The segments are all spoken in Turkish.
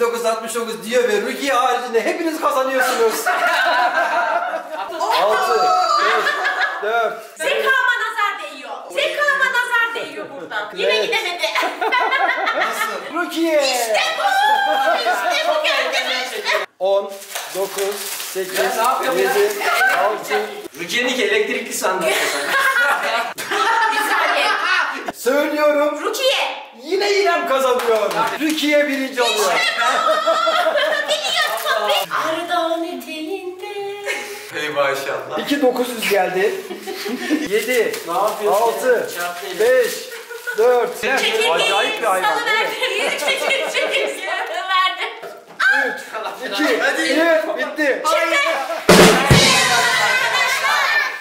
1969 diyor ve Rukiye haricinde hepiniz kazanıyorsunuz. 6, 5, 4, Zekama nazar değiyor. Zekama nazar değiyor buradan. Yine Evet. gidemedi. Rukiye. İşte bu gördünüz. 10, 9, 8, Ya ne yapıyorum 7, 6. Rukiye'ninki elektrikli sandalye. Söylüyorum. Rukiye. Yine İrem kazanıyor. Rukiye birinci oluyor. Arı dağın eteğinde. Hey maşallah. 2 900 geldi. 7, Ne yapıyorsun 6, ya? Çarptı 5, 4. Çekirgeyi Acayip bir hayvan değil mi? salıverdi. Çekirgeyi çekirgeyi salıverdi. 3, 2, 1, bitti.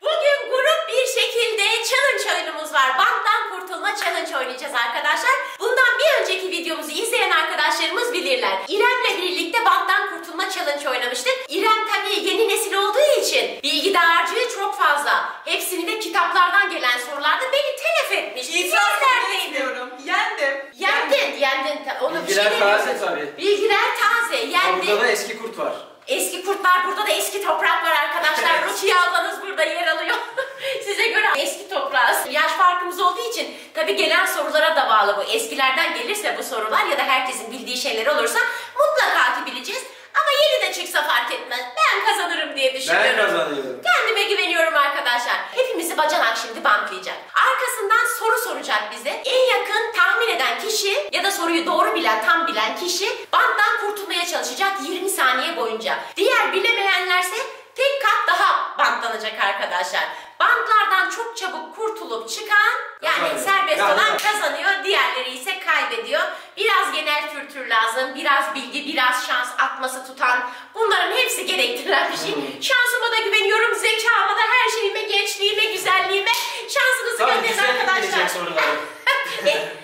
Bugün grup bir şekilde challenge oyunumuz var. Banttan kurtulma challenge oynayacağız arkadaşlar. Bundan bir önceki videomuzu izleyen arkadaşlarımız bilirler. İrem'le birlikte banttan kurtulma challenge oynamıştık. İrem tabii yeni nesil olduğu için bilgi dağarcığı çok fazla. Hepsini de kitaplardan gelen sorularda beni telef etmiş. İtiraf etmiyorum. Yendim. Yendin, yendin. Onu bir şey Bilgiler demiyorum. taze tabii. Bilgiler taze. Burada da eski kurt var. Eski kurtlar burada da eski toprak var arkadaşlar. Rukiye ablanız burada yer alıyor. Size göre eski toprağız. Yaş farkımız olduğu için tabi gelen sorulara da bağlı bu. Eskilerden gelirse bu sorular ya da herkesin bildiği şeyler olursa mutlaka ki bileceğiz. Ama yeni de çıksa fark etmez. Ben kazanırım diye düşünüyorum. Ben kazanıyorum. Kendime güveniyorum arkadaşlar. Hepimizi bacanak şimdi bantlayacak. Arkasından soru soracak bize. En yakın tahmin eden kişi ya da soruyu doğru bilen, tam bilen kişi banttan kurtulmaya çalışacak 20 saniye boyunca. Diğer bilemeyenlerse tek kat daha bantlanacak arkadaşlar. Bantlardan çok çabuk kurtulup çıkan yani Kazanıyor. serbest Yani- olan kazanıyor, diğerleri ise kaybediyor. Biraz genel kültür lazım, biraz bilgi, biraz şans atması tutan. Bunların hepsi gerektiren bir şey. Şansıma da güveniyorum, zekama da, her şeyime, gençliğime, güzelliğime. Şansınızı gönderin arkadaşlar.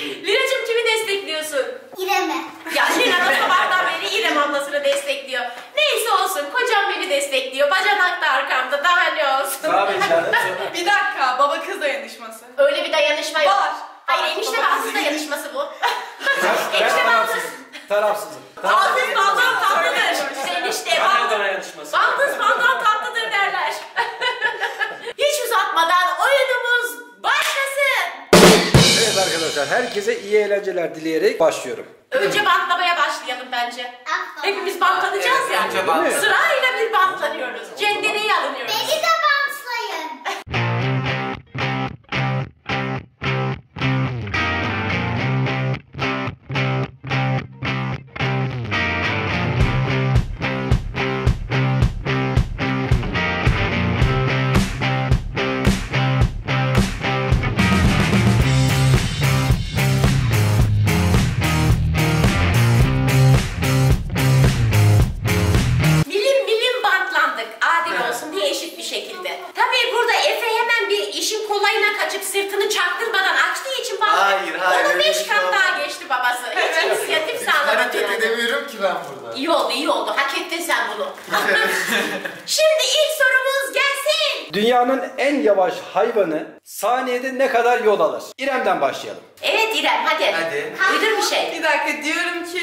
Liracım kimi destekliyorsun? İrem'e. Ya Lina da sabahtan beri İrem ablasını destekliyor. Neyse olsun, kocam beni destekliyor. Bacanak da arkamda, daha ne olsun. Tabii canım. Bir dakika baba kız dayanışması. Öyle bir dayanışma yok. Var. Hayır, enişte ve gibi. dayanışması bu. Ben enişte ve ağzı. tarafsızım. Tarafsızım. Arkadaşlar herkese iyi eğlenceler dileyerek başlıyorum. Önce bantlamaya başlayalım bence. Hepimiz bantlanacağız Evet, ya. önce bant. Değil mi? Sırayla bir bantlanıyoruz. Cendereyi Dünyanın en yavaş hayvanı saniyede ne kadar yol alır? İrem'den başlayalım. Evet İrem hadi. Hadi. Uydur bir şey. Bir dakika diyorum ki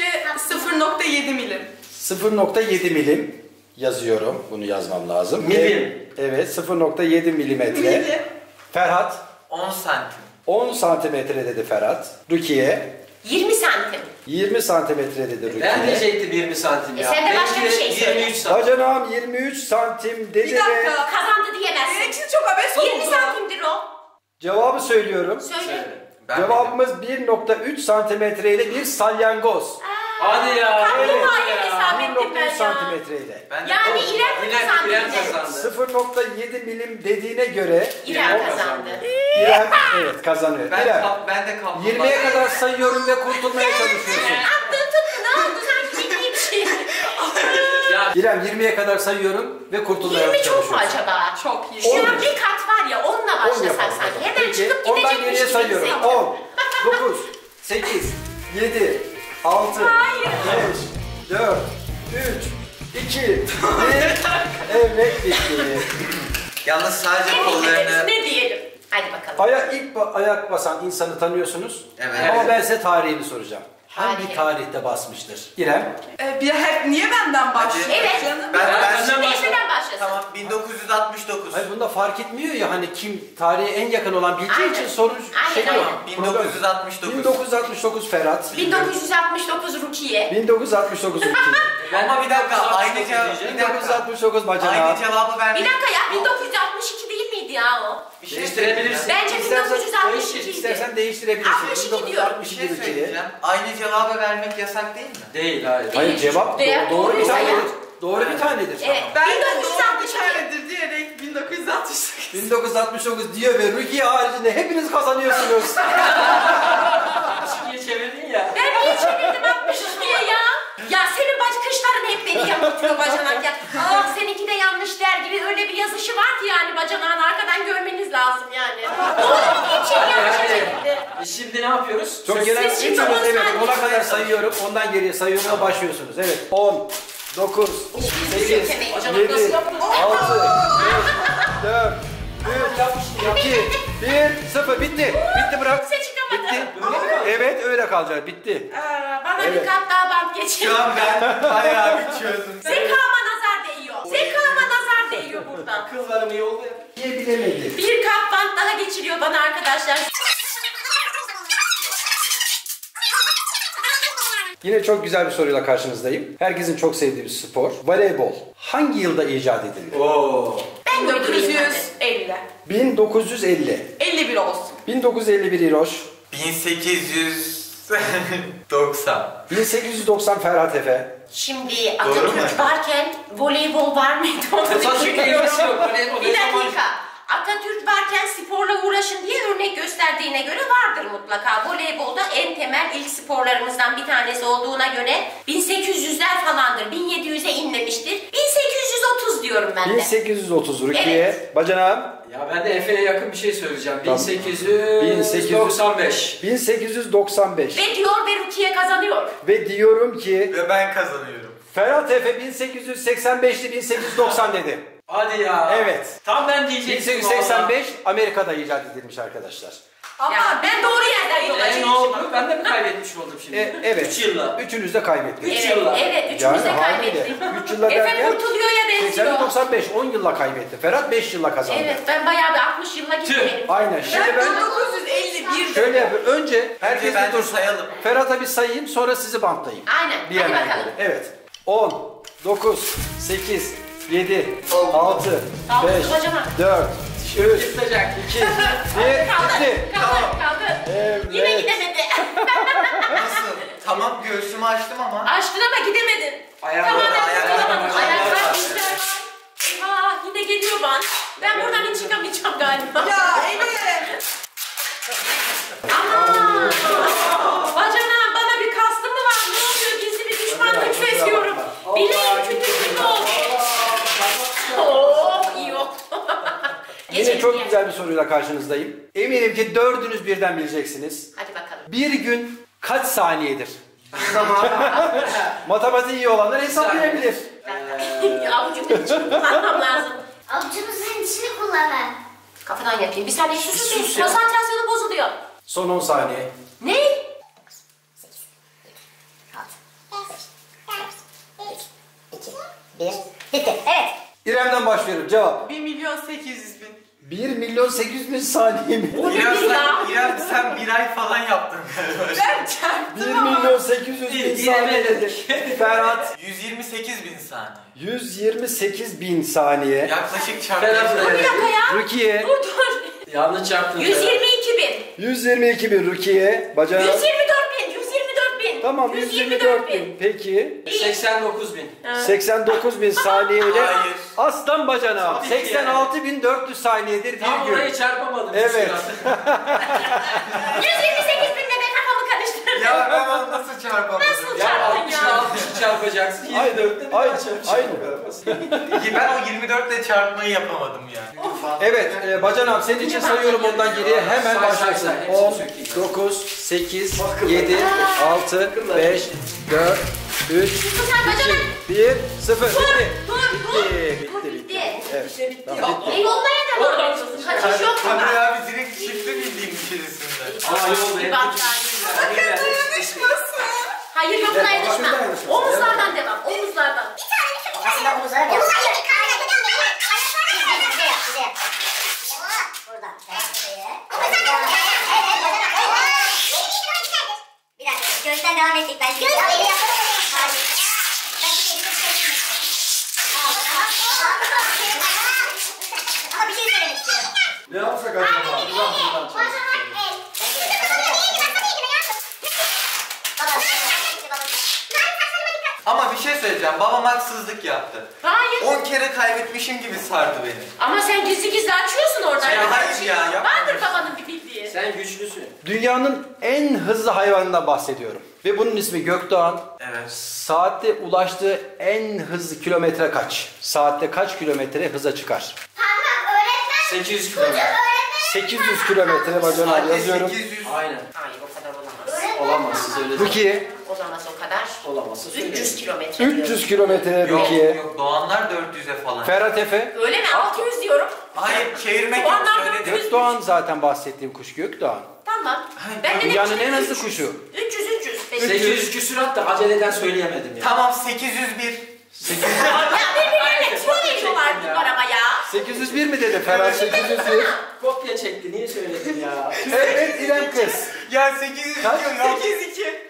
0.7 milim. 0.7 milim yazıyorum. Bunu yazmam lazım. Milim. Evet 0.7 milimetre. Milim. Ferhat 10 santim. 10 santimetre dedi Ferhat. Rukiye 20 santim. 20 santimetre dedi Rukiye. Ben diyecektim 20 santim E ya. sen de başka Benimki bir şey söyle. 23 santim. Bacanağım 23 santim dedi Bir ve dakika. Kazandı diyemezsin. Benimkisi çok abes 20 oldu. santimdir o. cevabı söylüyorum. Söyle. Söyle. Ben Cevabımız 1.3 santimetre ile bir salyangoz. Hadi ya. Kaplumbağa evet ya. hesap ettim ben 1.3 ya. santimetre ile. Ben de Yani. İrem kazandı? İrem yine? kazandı. 0.7 milim dediğine göre İrem kazandı. İrem evet kazanıyor. Ben, İrem kap, ben de kaplumbağa. 20'ye kadar sayıyorum ve kurtulmaya çalışıyorsun. Attın tuttu ne oldu sanki bildiğim şey. Ya İrem 20'ye kadar sayıyorum ve kurtulmaya 20 çok mu acaba? Çok iyi. Şu an 15. bir kat var ya onunla 10 başlasak sanki. Hemen Peki çıkıp ondan gidecekmiş geriye gibi sayıyorum. hissettim. 10, 9, 8, 7, 6, Hayır. 5, 4, 3, 2, 1. Evet bitti. Yalnız sadece diyelim? kollarını... Ne diyelim? Hadi bakalım. Aya ilk ba- ayak basan insanı tanıyorsunuz. Evet. Ama ben size tarihini soracağım. Hangi Tarihi. tarihte basmıştır? İrem. Ee, bir hep niye benden başlıyor Evet. canım? Ben, ben, Benden Şimdi başla. Başlasın. tamam 1969. Hayır bunda fark etmiyor ya hani kim tarihe en yakın olan bildiği Aynen. için sorun Aynen, şey aynen. yok. 1969. 1969 Ferhat. 1969 Rukiye. 1969 Ülke. Ben Ama bir dakika, 1969 aynı cevap- diyeceğim. Bir dakika. 1969 Bacana. Aynı cevabı vermek. Bir dakika ya 1962 değil miydi ya o? Bir şey Değiştirebilirsin. Bence İstersen, 1962 değiştir, idi. istersen değiştirebilirsin. 62 diyor. Bir 1962 şey Ülke'ye. söyleyeceğim. Aynı cevabı vermek yasak değil mi? Değil hayır. Hayır Değil. cevap doğru, doğru bir doğruysa ya. tanedir. Doğru bir tanedir. Evet. Ben de doğru bir 1962. tanedir diyerek 1968. 1969 diyor ve Rukiye haricinde hepiniz kazanıyorsunuz. Niye çevirdin ya? Ben niye çevirdim 62'ye ya? Ya senin baş kışların yanıltıyor bacanak ya. Ah seninki de yanlış der gibi öyle bir yazışı var ki yani bacanağın arkadan görmeniz lazım yani. Doğru Hadi yanlış hadi. çevirdi? E Şimdi ne yapıyoruz? Çok genel Siz şimdi üçünüz evet ona kadar sayıyorum. Ondan geriye sayıyorum başlıyorsunuz. Evet 10, 9, 8, 7, Çekemeyin. 6, 5, Bacanak nasıl yaptın? 4, 3, 2, 1, 0 bitti. Bitti bırak. Bitti. Evet öyle kalacak bitti. Aa, bana Evet. bir kat daha bant geçin. Şu an ben bayağı bir çözdüm. Zekama nazar değiyor. Zekama nazar değiyor buradan. Kızlarım iyi oldu ya. Niye bilemedi? Bir kat bant daha geçiriyor bana arkadaşlar. Yine çok güzel bir soruyla karşınızdayım. Herkesin çok sevdiği bir spor. Voleybol. Hangi yılda icat edildi? Oo. Ben uydurayım hadi. 1950. 1950. 51 olsun. 1951 İroş. 1890. 1890 Ferhat Efe. Şimdi Doğru mu? Atatürk varken voleybol var mıydı onu Atatürk'le düşünüyorum. ilgisi yok. Voleybol Bir zaman- dakika. Atatürk varken sporla uğraşın diye örnek gösterdiğine göre vardır mutlaka. Voleybolda en temel ilk sporlarımızdan bir tanesi olduğuna göre 1800'ler falandır. 1700'e inmemiştir. 1830 diyorum ben de. 1830 Rukiye. Bacanağım. Ya ben de Efe'ye yakın bir şey söyleyeceğim. Tamam. 1895. 1895. Ve diyor ve Rukiye kazanıyor. Ve diyorum ki Ve ben kazanıyorum. Ferhat Efe 1885'li 1890 dedi. Hadi ya. Evet. Tam ben diyecektim 1885 Amerika'da icat edilmiş arkadaşlar. Ama ya ben doğru yerden yola. E, ne çıkmışım. oldu? Ben de mi kaybetmiş oldum şimdi? E, evet. 3 yılla. Üçünüz de kaybettiniz. Üç Evet, yılla. evet üçümüz Yani de kaybettik. Üç yılla Efe derken kurtuluyor ya 80 benziyor. 95 10 yılla kaybetti. Ferhat 5 yılla kazandı. Evet ben bayağı bir 60 yılla gittim. Aynen. Şimdi ben ben 1951 şöyle yapıyorum. Önce herkes bir dursun. sayalım. Ferhat'a bir sayayım sonra sizi bantlayayım. Aynen. Bir Hadi bakalım. göre. Evet. 10, 9, 8, 7, On. 6, Aldı 5, kocaman. 4, 3, Yırtacak. 2, 1, Kaldı, bitti. kaldı, kaldı. Evet. Yine gidemedi. Nasıl? Tamam göğsümü açtım ama. Açtın ama gidemedin. Ayaklar- Tamam, ayaklar, dizler var. Eyvah, yine geliyor ban. Ben buradan hiç çıkamayacağım galiba. Ya Emine. Aman! Bacanağım bana bir kastım mı var? Ne oluyor? Gizli bir düşmanlık seziyorum. Bileğim kütür gibi oldu. Oh, iyi oldu. Yine Geçelim çok güzel bir soruyla karşınızdayım. Eminim ki dördünüz birden bileceksiniz. Hadi bakalım. Bir gün kaç saniyedir? Matematiği iyi olanlar hesaplayabilir. Avucumun içini kullanmam lazım. Avucunuzun içini kullanın. Kafadan yapayım. Bir saniye sus sus. Sus ya. Konsantrasyonum bozuluyor. Son 10 saniye. Ne? Bir. Bitti. Evet. İrem'den başlıyorum. Cevap. 1 milyon 800 bin. 1 milyon 800 bin saniye mi? O İrem nedir ya? sen, İrem sen bir ay falan yaptın galiba. Ben çarptım 1 ama. milyon 800 bin Yine saniye dedi. Ferhat 128 bin saniye. 128 bin saniye. Yaklaşık Ferhat çarpı. Bir dakika ya. Rukiye Dur dur. Yanlış çarptın. 122 bin. 122 bin Rukiye. Bacağı 124 bin. 124 bin. Tamam 124 bin. Peki 89 bin. 89 bin saniyeyle Hayır. aslan bacanağı. Tabii ki 86 bin 400 saniyedir Tam bir orayı gün. çarpamadım. Evet. 128 Ya ben nasıl çarpamadım? Nasıl Ya çarptın 60'ı ya? 60'ı çarpacaksın. Aynı, 24'te aynı, bir aynı. Ki ben o 24 ile çarpmayı yapamadım ya. Evet, e, bacanağım senin için sayıyorum ondan geriye hemen başlasın. say, hepsini 10, sökeyim. 9, 8, 7, 6, 5, 4, 3, Sen bacanak. 2, 1, 0. Dur, Bitti. dur, dur. Bitti, bitti. Evet, tamam, Ya. bitti. E yolmaya devam ediyorsun. Kaçış yok mu? Tabii abi direkt şifre bildiğim içerisinde. Aa, yol Bir be. bak yani. Sakın dayanışmasın. Hayır yok dayanışma. Omuzlardan devam. Omuzlardan. Aslında omuzlara mı yapalım? Bize yap, bize yap. Buradan. Bir dakika, gözden devam ettik ben. Göz beni yapalım. Ama bir şey söylemek istiyorum. Ne yapsak acaba? Ama bir şey söyleyeceğim. Babam haksızlık yaptı. Hayır. 10 kere kaybetmişim gibi sardı beni. Ama sen gizli gizli açıyorsun oradan. Ya hayır ya, yapma. Vardır babanın bir bildiği. Sen güçlüsün. Dünyanın en hızlı hayvanından bahsediyorum. Ve bunun ismi Gökdoğan. Evet. Saatte ulaştığı en hızlı kilometre kaç? Saatte kaç kilometre hıza çıkar? 800 kilometre. 800 kilometre bacana yazıyorum. 800. Aynen. Hayır o kadar olamaz. Olamaz siz öyle Rukiye. Olamaz o kadar. Olamazsa 300 kilometre diyorum. 300 kilometre Yok Rukiye. yok Doğanlar 400'e falan. Ferhat Efe. Öyle mi? 600 diyorum. Hayır çevirmek yok Doğanlar söyledim. 400. Gökdoğan zaten bahsettiğim kuş Gökdoğan. Tamam. Ben de Dünyanın en hızlı 300. kuşu. 300 300. Peki. 800 küsurat da aceleden söyleyemedim ya. Tamam 801. 800. Ya birbirlerine ya. bunlar ama ya. 801 mi dedi Ferhat 801? Kopya çekti niye söyledin ya? Evet İrem kız. ya 800 Kaç? diyor ya. 802.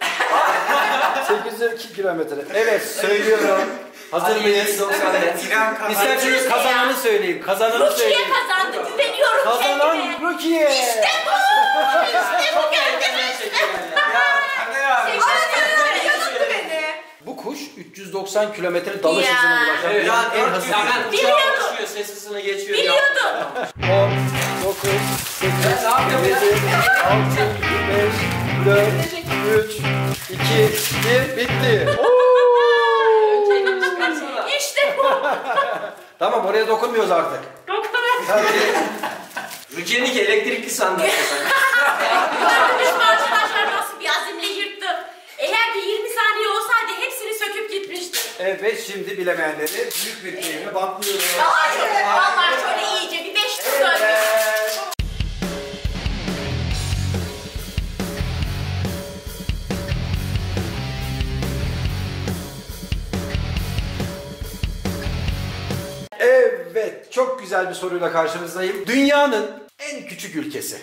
802 kilometre. Evet söylüyorum. Hazır mıyız? 94. İrem kazandı. İsterseniz kazananı söyleyin. Kazananı Rukiye söyleyin. kazandı. Güveniyorum Kazanan kendime. Rukiye. İşte bu. İşte bu geldi. Ya Kader abi. Yanılttı beni. Bu kuş 390 kilometre dalış Ya. hızına ulaşan Evet. dünyanın en Ya hızlı ben uçağa Biliyordum. uçuyor ses hızını geçiyor. Biliyordum. Ya. 10, 9, 8, Ben ne yapıyorum 7, ya? 6, 5, 4, 3, 2, 1, bitti. Kendini çıkarsana. İşte bu. Tamam oraya dokunmuyoruz artık. Hadi. Rukiye'ninki elektrikli sandalye. Gördünüz mü arkadaşlar nasıl bir azimle yırttım. Eğer bir 20 saniye olsaydı hepsini söküp Evet şimdi bilemeyenleri büyük bir keyifle bantlıyoruz. Şöyle, vallahi şöyle iyice bir 5 tur döndüm. Evet. Evet, çok güzel bir soruyla karşınızdayım. Dünyanın en küçük ülkesi.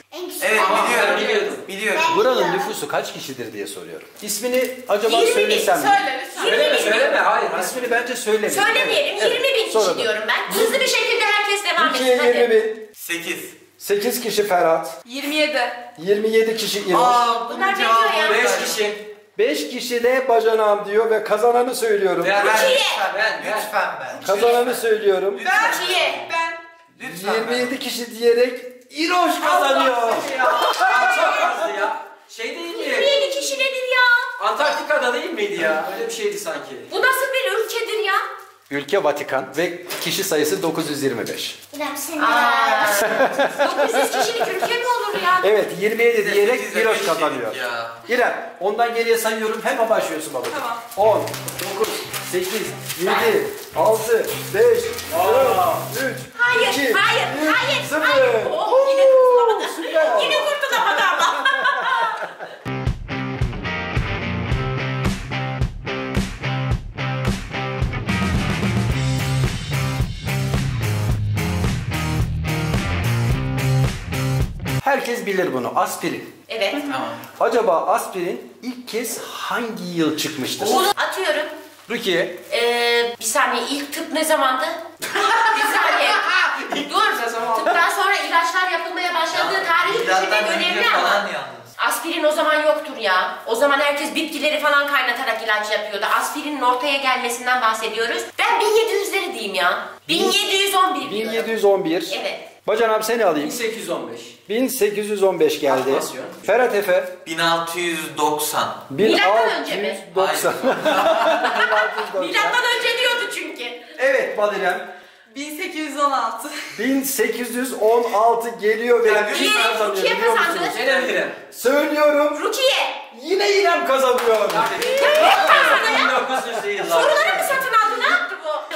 Evet Tamam, biliyorum. ben biliyordum. Biliyorum. Buranın nüfusu kaç kişidir diye soruyorum. İsmini acaba 20 bin. söylesem mi? Söyle lütfen. Söyleme söyleme hayır. hayır. İsmini bence söylemeyin. Söylemeyelim Evet, 20 bin kişi soralım. diyorum ben. Hızlı bir şekilde herkes devam etsin 20 hadi. bin. 8. 8 kişi Ferhat. 27. 27 kişi İroş. Aa Bunlar ya. cevabı 5 kişi. 5 kişi de bacanağım diyor ve kazananı söylüyorum. Ben, Ben lütfen Ben. Lütfen ben. Kazananı söylüyorum. Ben. Rukiye. Ben. Lütfen ben. 27 kişi diyerek İroş kazanıyor. Çok azdı ya. Şey değil mi? 27 kişi nedir ya? Antarktika'da değil miydi ya? Öyle bir şeydi sanki. Bu nasıl bir ülkedir ya? Ülke Vatikan ve kişi sayısı 925. İrem sen Aa, 900 kişilik ülke mi olur ya? Evet 27 diyerek beş kazanıyor. ya. İrem ondan geriye sayıyorum hemen başlıyorsun babacığım. Tamam. 10, 9, 8, 7, 6, 5, 4, 3, Hayır, 2, hayır, 1, hayır, 0. hayır. Oh, yine kurtulamadı. Süper. Yine kurtulamadı ama. Herkes bilir bunu aspirin. Evet. Tamam. Acaba aspirin ilk kez hangi yıl çıkmıştır? Bunu atıyorum. Rukiye. Ee, bir saniye ilk tıp ne zamandı? bir saniye. Dur. ne zaman? Tıptan sonra ilaçlar yapılmaya başladığı Milattan düşünmek önemli ama. yalnız. Aspirin o zaman yoktur ya. O zaman herkes bitkileri falan kaynatarak ilaç yapıyordu. Aspirinin ortaya gelmesinden bahsediyoruz. Ben 1700'leri diyeyim ya. 1711 diyorum. 1711. Evet. Bacan abi seni alayım. 1815. 1815 geldi. Ferhat Efe. 1690. Milattan önce mi? 1690. 1690. Milattan önce diyordu çünkü. Evet Badirem. 1816. 1816 geliyor ve Ya, kim kazanıyor Rukiye biliyor kazandı. musunuz? Gene bilirim. Söylüyorum. Rukiye. Yine İrem kazanıyor. 1900'lü yıllar. Soruları mı?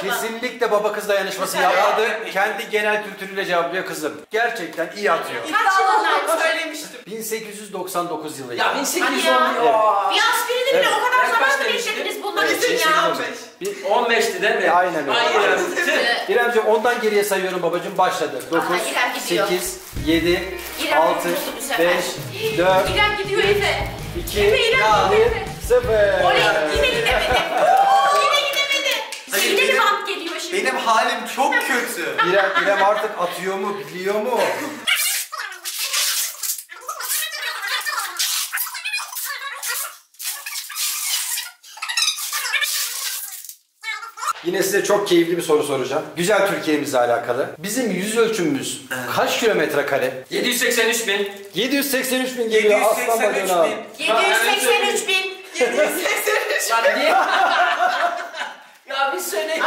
Kesinlikle baba kız dayanışması yapmadı. Kendi genel kültürüyle cevaplıyor kızım. Gerçekten iyi atıyor. Kaç yılındaymış? Söylemiştim. 1899 yılı. Ya Hadi 1810 ya. ya. Bir aspirini bile Evet. o kadar Ben zaman kaç demiştim? beklediniz bunlar Evet, için ya? 1815. 15'ti değil mi? Aynen öyle. Hayır. İremciğim ondan geriye sayıyorum babacığım. Başladı. 9, Aha, İrem gidiyor. 8, 7, İrem 6, kurtuldu bu sefer. 5, 4, İrem gidiyor Efe. 2, Efe İrem gidiyor Efe. 0. Oley yine gidemedi. Hayır, Yine bir benim- bant geliyor şimdi. Benim halim çok kötü. İrem, İrem artık atıyor mu, biliyor mu? Yine size çok keyifli bir soru soracağım. Güzel Türkiye'mizle alakalı. Bizim yüz ölçümümüz kaç kilometre kare? 783 bin. 783 bin geliyor aslan 783 bacana. bin. 783 bin. 783. Ya niye? bir söyle.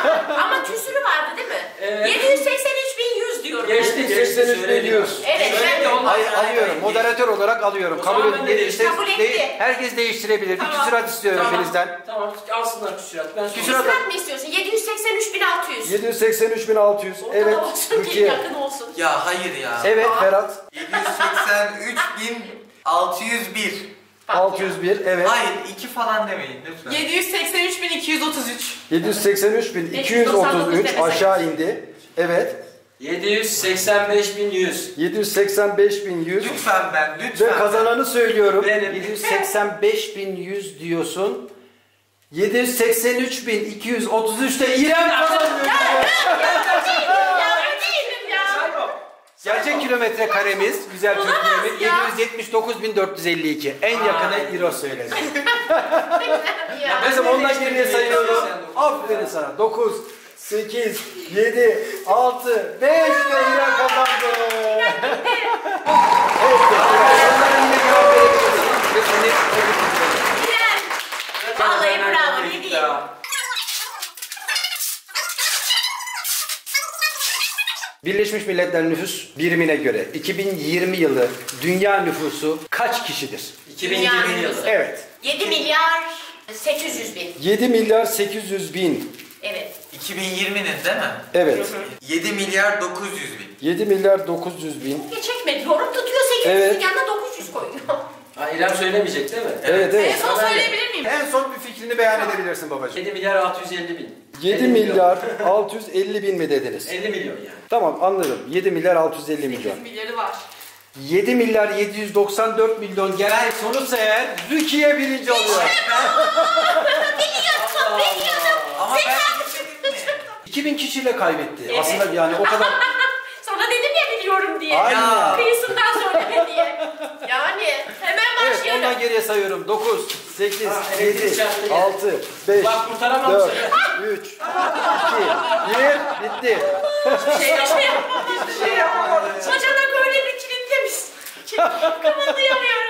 Ama küsürü vardı değil mi? Evet. 783 bin 100 diyorum. ben. Geçti geçti 783 bin söyledim. diyoruz. Evet, ben- de. Hayır alıyorum. Moderatör olarak alıyorum. O Kabul ben de edin. Kabul de- etti. herkes değiştirebilir. Bir Tamam. küsurat istiyorum Tamam. Filiz'den. Tamam alsınlar küsurat. Ben Küsurat-. Küsurat mı istiyorsun? 783 bin 600. 783 bin 600. Ortada Evet. olsun ki Türkiye. yakın olsun. Ya hayır ya. Evet Ferhat. 783 bin 601. Bak 601. Evet. Hayır iki falan demeyin lütfen. 783 bin 233. 783 bin 233 aşağı indi. Evet. 785 bin 100. 785 bin 100. Lütfen ben Ve lütfen. kazananı söylüyorum. Benim. 785 bin 100 diyorsun. 783 bin 233 de İrem kazanıyor. Ya ben değilim ya. Gerçek kilometre karemiz güzel Türkiye'miz ya. 779.452. En yakını İro söyledi. Ya. Kızım ondan geriye sayıyorum. Aferin sana. 9, 8, 7, 6, 5 ve İrem kazandı. evet. Onlara yine cevap verebilirsin. Ve seni tebrik ediyorum. İrem. Vallahi bravo ne diyeyim. Birleşmiş Milletler Nüfus Birimine göre 2020 yılı dünya nüfusu kaç kişidir? 2020 yılı. Evet. 7 milyar 800 bin. 7 milyar 800 bin. Evet. 2020'nin değil mi? Evet. 7 milyar 900 bin. 7 milyar 900 bin. Çekmedi. Yorum tutuyor 800'ün Evet. yanına 900 koyuyor. Ha, İrem söylemeyecek değil mi? Evet En evet. son söyleyebilir miyim? En son bir fikrini beyan edebilirsin babacığım. 7 milyar 650 bin. 7 50 milyar 650 bin mi dediniz? 50 milyon yani. Tamam anladım. 7 milyar 650 milyon. 8 milyarı var. 7 milyar 794 milyon genel sonuçsa eğer Türkiye birinci oluyor. Ama ben bilmedim mi? 2000 kişiyle kaybetti. Evet. Aslında yani o kadar Sana dedim ya biliyorum diye. Aynen. Kıyısından söyleme diye. Yani hemen Evet başlıyorum. ondan geriye sayıyorum. 9, 8, Ha, 7, elektrik çarptı. 6, 5, Bak kurtaramam 4, seni. 3, 2, 1, bitti. Hiçbir şey yapamadım. Hiçbir şey yapamadım. Bacanak öyle bir kilitlemiş. ki Kımıldayamıyorum ya.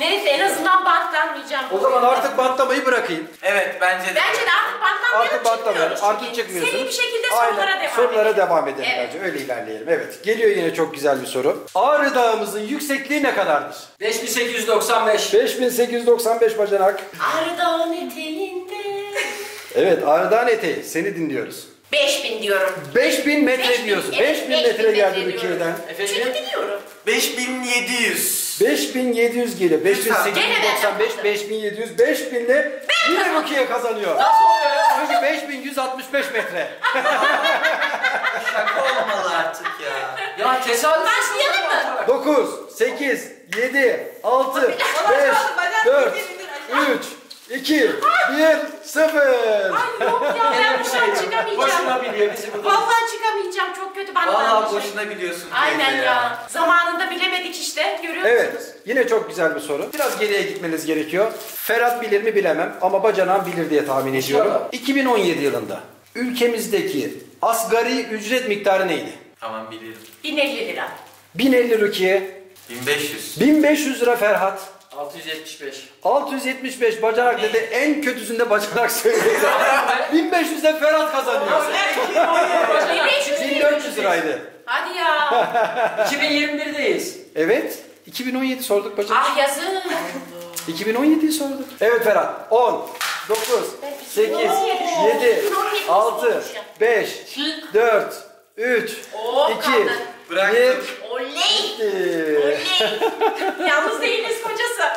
Neyse en azından bantlanmayacağım. O zaman artık bantlamayı bırakayım. Evet bence de. Bence de artık bantlanmayalım Artık bantlamayalım. çıkmıyoruz Artık çünkü. çıkmıyorsunuz. Seri bir şekilde Aynen. sorulara devam Sorulara edelim. devam edelim Evet. bence. Öyle ilerleyelim. Evet. Geliyor yine çok güzel bir soru. Ağrı Dağımızın yüksekliği ne kadardır? 5895. 5895 bacanak. Ağrı Dağı'nın eteğinde. Evet Ağrı Dağı'nın eteği. Seni dinliyoruz. 5000 diyorum. 5000 metre 5000, diyorsun. evet, 5000 5000 metre geldi metre Rukiye'den. diyorum. Çünkü Efendim? biliyorum. 5700. 5700 geliyor. Gene 5895, ben 5700, 5000 ile yine Rukiye kazanıyor. Nasıl oluyor ya? Çünkü 5165 metre. Şaka olmalı artık ya. Ya tesadüf. Başlayalım mı? 9, 8, 7, 6, 5, Bacak, bacak, 4, indir, indir, 3, 2, 1, 0. Ay yok ya ben buradan çıkamayacağım. Boşuna biliyor bizi burada. Vallahi çıkamayacağım çok kötü ben Vallahi boşuna biliyorsun. Aynen teyze ya. Zamanında bilemedik işte. Görüyor Evet, musunuz? yine çok güzel bir soru. Biraz geriye gitmeniz gerekiyor. Ferhat bilir mi bilemem ama Bacanan bilir diye tahmin ediyorum. İnşallah. 2017 yılında ülkemizdeki asgari ücret miktarı neydi? Tamam bilirim. 1050 lira. 1050 Rukiye, 1500. 1500 lira Ferhat, 675. 675 bacanak dedi. En kötüsünde bacanak söyledi. 1500 de Ferhat kazanıyor. 1500 1400 liraydı. Hadi ya. 2021'deyiz. Evet. 2017 sorduk bacanak. ah yazık. 2017'yi sorduk. Evet Ferhat. 10, 9, Ben 8, nasıl yetişiyorum? 7, Nasıl 6, yetişiyorum? 5, 4, 3, Oo, 2, kaldı. 1. Bıraktım. Oley! Oley! Yalnız değiliz kocası.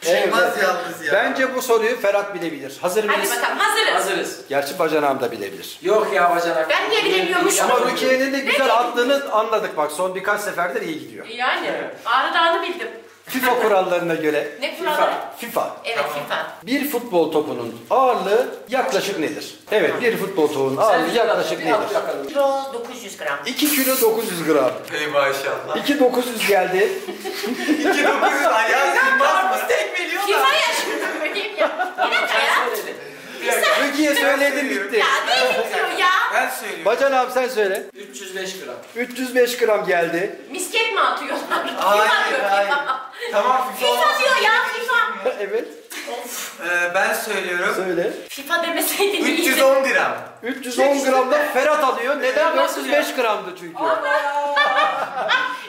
Çıkmaz yalnız ya. Bence bu soruyu Ferhat bilebilir. Hazır Hadi mıyız? bakalım hazırız. Hazırız. Gerçi bacanağım da bilebilir. Yok ya bacanak. Ben niye bilemiyormuşum? Ama Rukiye'nin de güzel attığını anladık bak. Son birkaç seferdir iyi gidiyor. Yani Ağrı Dağı'nı bildim. FIFA kurallarına göre Ne kuralları? FIFA. Evet FIFA. Bir futbol topunun ağırlığı yaklaşık nedir? Evet bir futbol topunun ağırlığı yaklaşık nedir? Kilo 900 gram. 2 kilo 900 gram. Ey maşallah. 2 900 geldi. 2 900 ayağı sığmaz mı? Tek veriyor FIFA da. yaşında söyleyeyim ya. Bir dakika ya. Söyledi. Rukiye söyledin gitti. Ya ne bitiyor ya? Ben söylüyorum. Bacan abi sen söyle. 305 gram. 305 gram geldi. Misket mi atıyorlar? Hayır, hayır. FIFA. Tamam FIFA FIFA olmasın diyor ya diye FIFA. evet Of. Ee, ben söylüyorum. söyle. FIFA demeseydin iyiydi. 310 gram. 310 gram da Ferhat alıyor. Neden? Nasıl 405 gramdı çünkü.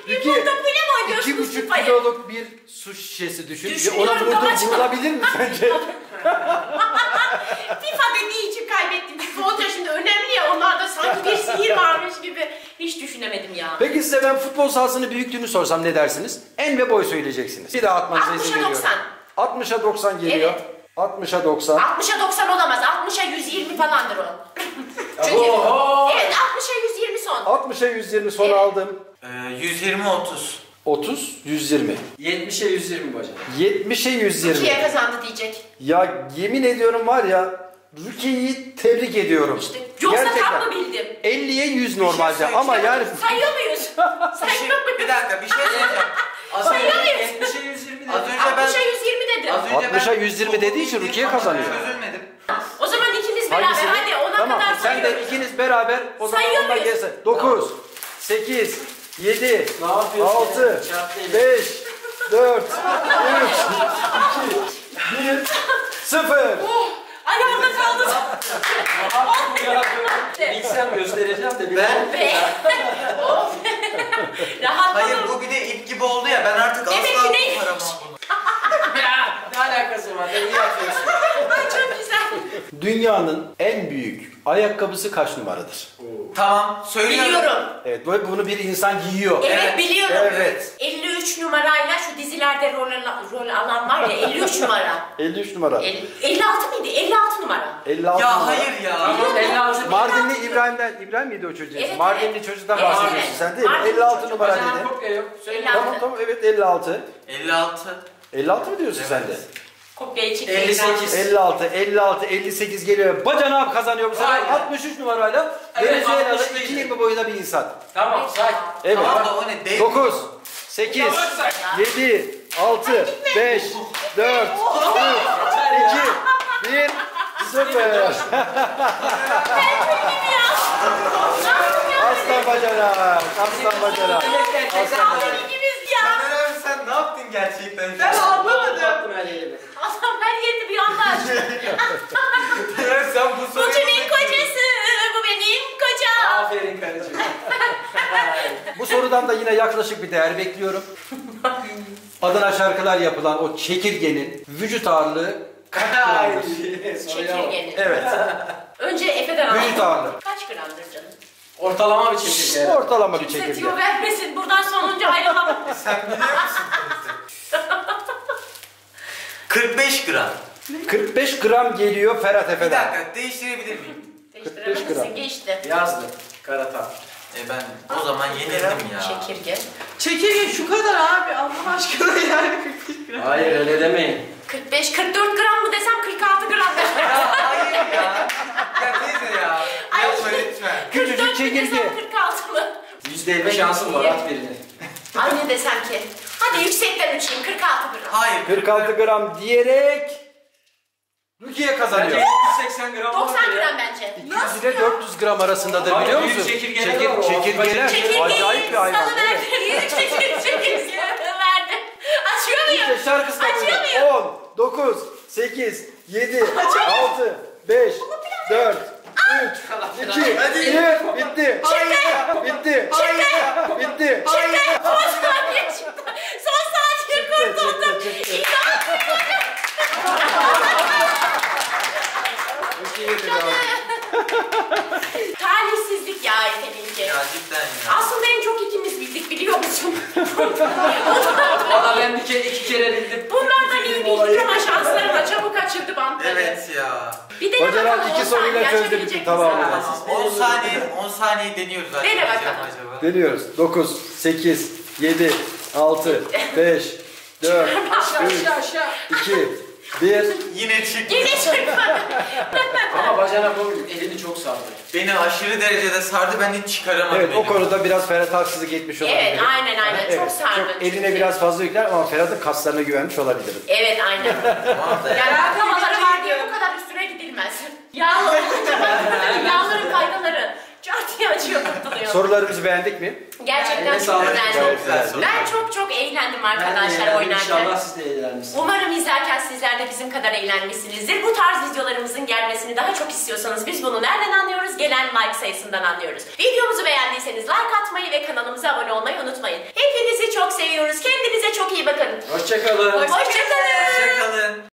Bir İki- topuyla mı oynuyorsunuz 2,5 FIFA'yı? kiloluk bir su şişesi düşün. Düşünüyorum, Ona vurdu, kaç- vurulabilir mi sence? FIFA dediği için kaybettim. FIFA olunca şimdi önemli ya onlarda sanki bir sihir varmış gibi. Hiç düşünemedim ya. Peki size ben futbol sahasının büyüklüğünü sorsam ne dersiniz? En ve boy söyleyeceksiniz. Bir daha atmanıza izin 60'a veriyorum. 90. 60'a 90 geliyor. Evet. 60'a 90. 60'a 90 olamaz. 60'a 120 falandır o. Çünkü Oho! evet 60'a 120 son. 60'a 120 son Evet. aldım. Ee, 120 30. 30, 120. 70'e 120 bacanak. 70'e 120. İkiye kazandı diyecek. Ya yemin ediyorum var ya Rukiye'yi tebrik ediyorum. İşte yoksa tam Gerçekten. mı bildim? 50'ye 100 normalde söyleyeceğim. ama yani Sayıyor muyuz? Bir, Sayıyor şey, muyuz? bir dakika bir şey söyleyeceğim. Az önce Sayıyor muyuz? 70'e 120 dedi. Az önce ben 60'a 120 dedim. az önce 60'a ben 120 dediği için Rukiye kazanıyor. Çözülmedim. O zaman ikimiz beraber Hangisini? hadi ona tamam. kadar Sen de ikiniz beraber o zaman Sayıyor ondan muyuz? gelsin. 9, 8, 7, Ne yapıyorsun 6, ya? Çarptı 5, 4, 3, 2, 1, 0. Bilsem göstereceğim de. Ben Be. Rahatladım. hayır bu bir de ip gibi oldu ya ben artık Demek asla ki neymiş? kurtaramam bunu. Ne alakası var? İyi yapıyorsun. Ay çok. Dünyanın en büyük ayakkabısı kaç numaradır? Tamam söylüyorum. Biliyorum. Evet bu- bunu bir insan giyiyor. Evet, Evet, biliyorum. evet. 53 numarayla şu dizilerde rol, ala- rol alan var ya 53 numara. 53 numara. El- 56 mıydı? 56 numara. 56 Ya numara. hayır ya. Tamam 56 Mardinli İbrahim'den, İbrahim miydi o çocuğun? Evet, Mardinli evet. çocuktan Evet, bahsediyorsun evet. sen değil mi? Mardinli 56 çocuk. numara Bacanak dedin. kopya yok. Söyle. 56. Tamam tamam evet 56. 56. 56 mı diyorsun sen de? Kopyayı çekti. 58. 56, 56, 58 geliyor. Bacanağım kazanıyor bu sefer. Hayır. 63 numarayla Evet, Venezuela'da 60'lıydı. 2.20 boyunda bir insan. Tamam say. Evet. Tamam da o ne? Dev 9, 8, Yavaş say. 7, 6, 5, 4, 3, 2, 1, 0. Aslan bacanak, aslan bacanak. Aslan ya. Abi sen ne yaptın gerçekten? Ben anlamadım. Baktım her yerine. Adam her yerini bir anda açtı. Taner sen bu Bu soruyu... kimin kocası? Bu benim kocam. Aferin karıcığım. Bu sorudan da yine yaklaşık bir değer bekliyorum. Adına şarkılar yapılan o çekirgenin vücut ağırlığı kaç gramdır? Çekirgenin. Evet, Önce Efe'den alalım. vücut ağırlığı. Kaç gramdır canım? Ortalama bir çekirge. Ortalama bir Kimse çekirge. tüyo vermesin. Buradan sonuncu ayrılalım. Sen biliyor musun? 45 gram. 45 gram geliyor Ferhat Bir Efe'den. dakika değiştirebilir miyim? Değiştiremezsin. gram. Geçti. Yazdı. Karatan. E ben o zaman yenildim ya. Çekirge. Çekirge şu kadar abi Allah aşkına yani 45 gram. Hayır öyle demeyin. 45, 44 gram mı desem 46 gram desem. Ya hayır ya. Ya teyze ya. Ay. Yapma lütfen. Küçücük 44 mü çekirge. desem 46 mı? %50 şansın var at birini. Ay ne desem ki? Hadi yüksekten uçayım 46 gram. Hayır. 46 gram diyerek Rukiye Bence kazanıyor. 180 gram 90 olabilir ya. gram bence. 200 ile 400 gram arasındadır Hayır, biliyor büyük musun? çekirgeler Çekir- var o. çekirgeler Çekirgeyi acayip bir hayvan salı değil mi? verdi. Büyük çekirge çekirge verdi. Açıyor muyum? İşte şarkısı da Açıyor muyum? 10, 9, 8, 7, 6, 5, 4, 3, 2, 1, bitti. Çıktı. Bitti. Çıktı. Bitti. Çıktı. Son saniye çıktı. Son saniye kurtuldum. İnanmıyorum. Talihsizlik ya Efe'ninki. Ya cidden ya. Aslında en çok ikimiz çıktı. İnanmıyorum. Valla ben bir kere iki kere bildim. Bunlardan iyi bildik ama şansları da çabuk açıldı bantları. Evet ya. Bir de Hocalar bakalım iki on soruyla saniye çözdü açabilecek bütün tamamını. Tamam, 10 saniye 10 saniye deniyoruz Dene arkadaşlar bakalım. acaba. Deniyoruz. 9, 8, 7, 6, 5, 4, Aşağı aşağı aşağı. 2, 1. Yine çıktı. Yine çıkmadı. Ama bacanak o elini çok sardı. Beni aşırı derecede sardı ben hiç çıkaramadım. Evet o elimi. konuda biraz Ferhat haksızlık etmiş olabilir. Evet aynen aynen çok sardı. Çok eline çünkü. biraz fazla yükler ama Ferhat'ın kaslarına güvenmiş olabilirim. Evet aynen. Yani havaları var diye bu kadar üstüne gidilmez. Yağlı yağların faydaları. Diye açıyor kurtuluyor. Sorularımızı beğendik mi? Gerçekten Eline çok sağlık. Çok güzel soru. Ben çok çok eğlendim arkadaşlar eğlendim. oynarken. İnşallah siz de eğlenmişsiniz. Umarım izlerken sizler de bizim kadar eğlenmişsinizdir. Bu tarz videolarımızın gelmesini daha çok istiyorsanız biz bunu nereden anlıyoruz? Gelen like sayısından anlıyoruz. Videomuzu beğendiyseniz like atmayı ve kanalımıza abone olmayı unutmayın. Hepinizi çok seviyoruz. Kendinize çok iyi bakın. Hoşçakalın. Hoşçakalın. Hoşçakalın.